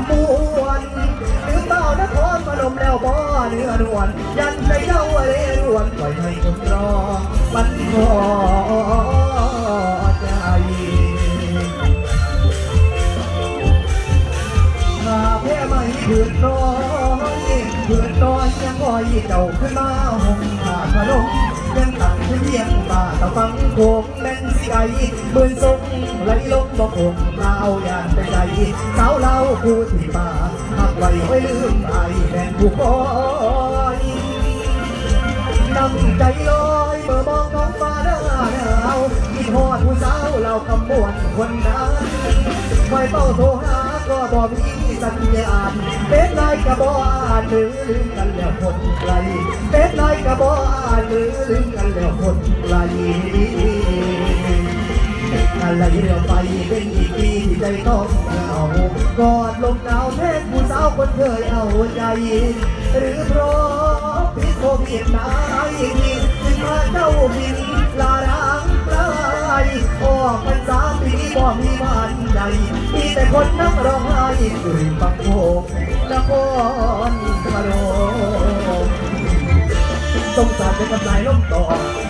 ำมวนหรือเปล่านครพนมแล้วบ่อเนื้อนวลยันใจเย้าเรรวนปล่อยให้คนรอมันพอใจมาแพ้ไม่ผือน้อยผือดน้อยยังคอยเจ้าขึ้นมาห่มขาดพนมยังตั้งเพียงตาตะฟังโคงแม่น สิไอเบืนทรงไหลลงบ่คงลาวยานไปใจสาวเล่าผู้ที่ป่าหักไว้ไว้ลืมไปแม่นผู้คอยนำใจลอยเมื่อมองท้องฟ้าหน้าหนาวคิดฮอดผู้สาวเราคำบวนคนนั้นคอยเป้าโทรหาก็บ่มีสัญญาณเฟซไลน์ก็บ่อ่านหรือลืมกันแล้วคนไกลเฟซไลน์ก็บ่อ่านหรือลืมกันแล้วคนไกล อะไรเรียวไปเป็นอีกปีที่ใจต้องเอากอดลมหนาวแทนผู้สาวคนเคยเอาใจ หรือเพราะพิษโควิดนายทีจึงมาเจ้าบินลาร้างปลายออกพรรษาปีบ่มีวันใดมีแต่คนนั่งร้องไห้อยู่ริมบังโพงนครพนม สงสารเป็นคนสายล้มต่อ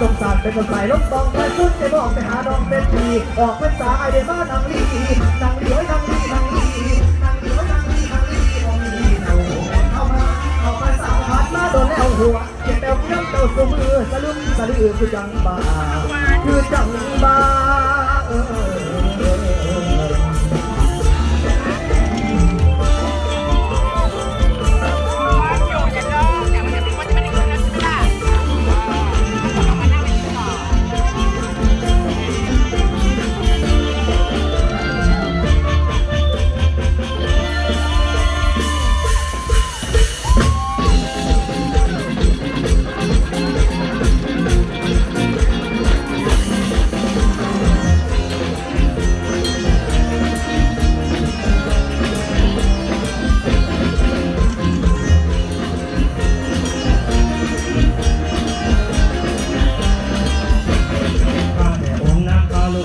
สงสารเป็นคนสายล้มตองไปสุดจะบอกไปหาน้องเป็นทีออกพรรษาไอเดบ้านางลีนางลีเอ้ยนางลีนางลีนางลีเอ้ยนางลีนางลีนางลีเอาเข้ามาเอาพรรษาผ่านมาโดนแล้วหัวเก็บแปวย้ำเต้าสมือสลึมสลือคือจังบ้าคือจังบ้าเออ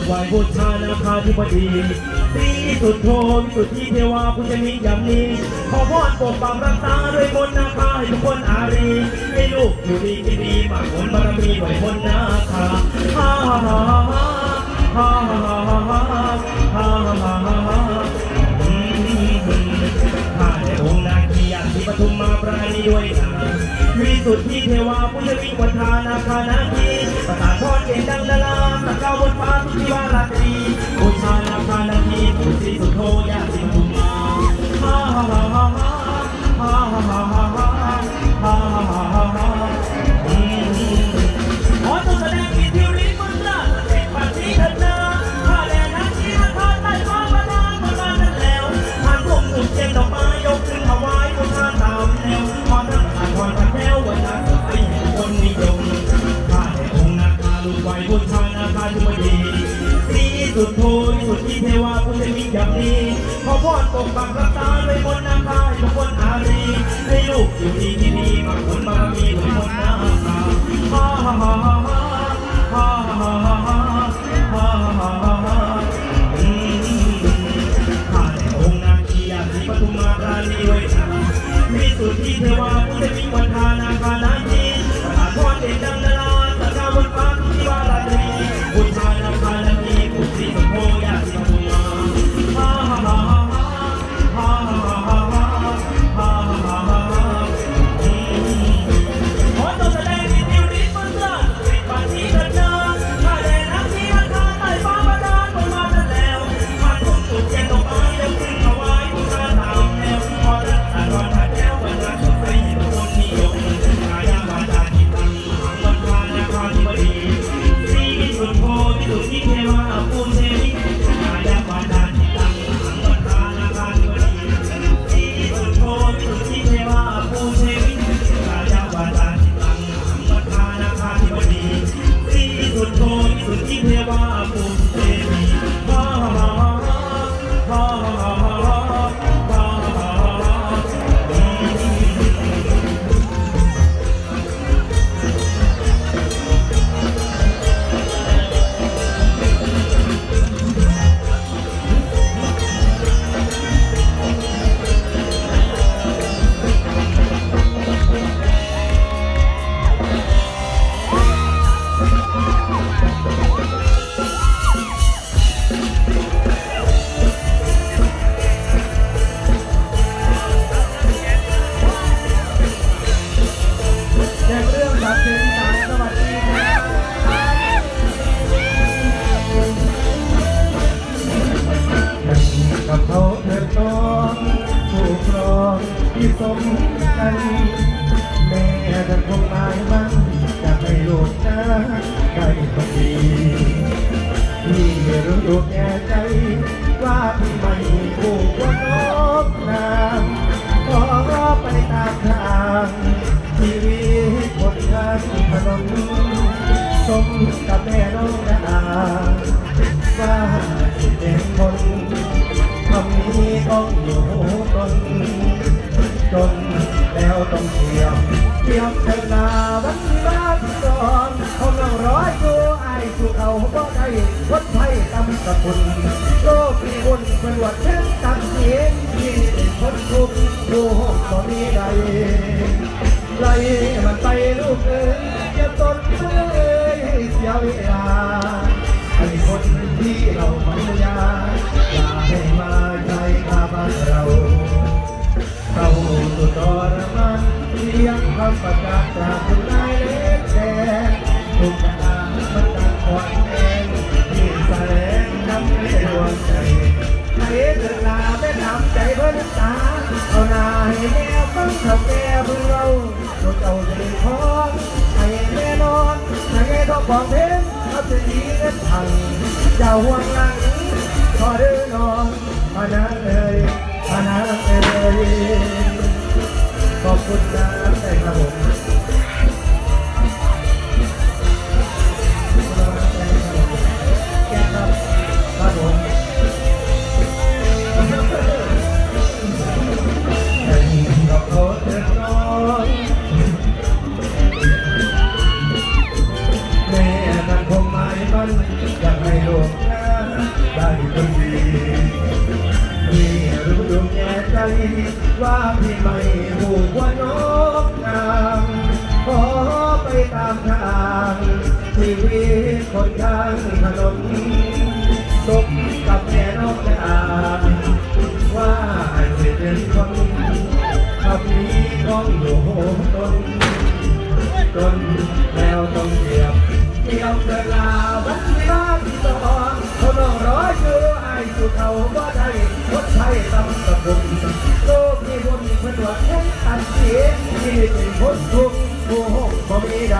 ไหวบูชานาคาธิบดีสีสุดโทวิสุดทธิเทวาผู้ชนิยำนี้ ขอพรปกปักรักษาด้วยมนนาคาให้ทุกคนอารีให้ลูกอยู่ดีกินดีมากผลบารมีด้วยมนนาคาฮ่าฮ่าฮ่าฮ่าฮ่าฮ่าฮ่าฮ่าฮ่าฮ่าฮ่าฮ่าอืมข้าแต่องค์นาคียาที่ปทุมมาปราณีด้วยนะวิสุทธิเทวาผู้ชวิวัฒานาคานาคีประสานพรเก่งดังดา formato de idolatria. อย่างนี้ขอพรตกบังรับตาเลยบนน้ำตายทุกคนอารีให้ลูกอยู่ดีที่ดีมาคุณมา Hallelujah. ต้องอยู่ตนจนแล้วต้องเทียมเทียมเธอนาวันบ้านที่สองเขาเราร้อยตัวไอ้สู่เขาบ่ได้วัดไทยตำสกุลโลกมีบุญเป็นวัดเช่นตัดเสียงที่คนทุกข์ดูห้องบ่มีใดไล่มันไปลูกเอ้ยอย่าตนเอ้ยเสียเวลา บอกเพลงเขาจะดีเงินทังอย่าห่วงหลังขอเดินนอนพานาเลยพานาเลยขอบคุณนะได้ครับผม ว่าพี่ไม่หูว่าน้องนางขอไปตามทางชีวิตคนข้างถนนตกกับแม่น้องนาว่าให้เป็นคนขับนี้ต้องอยู่โหตนจนแล้วต้องเหยียบเกี่ยวเวลาวันที่บ้านที่สองเขาต้องรอชื่อไอ้สุดเขาบ่ได้ ไทยตำตะบุญโลกมีบุญเพื่อนว่าแค่ตันเสียที่เป็นคนทุกข์ผู้หกบ่มีใด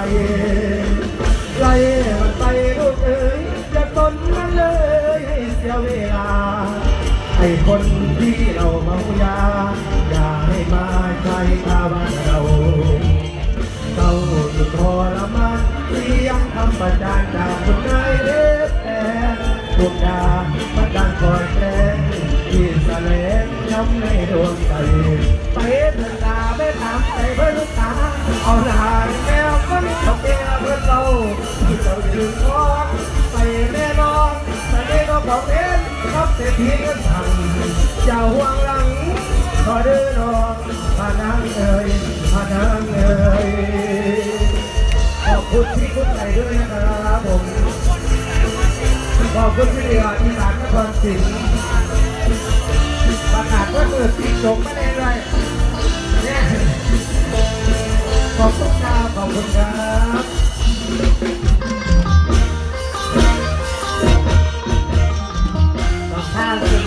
ไล่มันไปลูกเอ๋ยจะตนมันเลยเสียเวลาไอ้คนที่เราเมายาอย่าให้มาใช้ทาบ้านเราเร้าสุดทรมานเสียงคำประจานจากคนนา น้ำในดวงใจไปเถิดลาไม่ถามใจเพื่อนตาเอาหลานแมวคนเขาแก่เพื่อนเราที่เราดึงคอนไปแน่นอนแต่เด็กก็ของเล่นรับเศรษฐีเงินสั่งเจ้าห่วงหลังขอเดินนองพานางเอ่ยพานางเอ่ยขอบคุณที่คุณใจด้วยนะครับผมขอบคุณที่เรืออีสานนครศรี กาศว่าเกิดติดจบไม่ได้เลยเนี่ยขอบคุณครับขอบคุณครับบอกข้าวเสียงอีสานส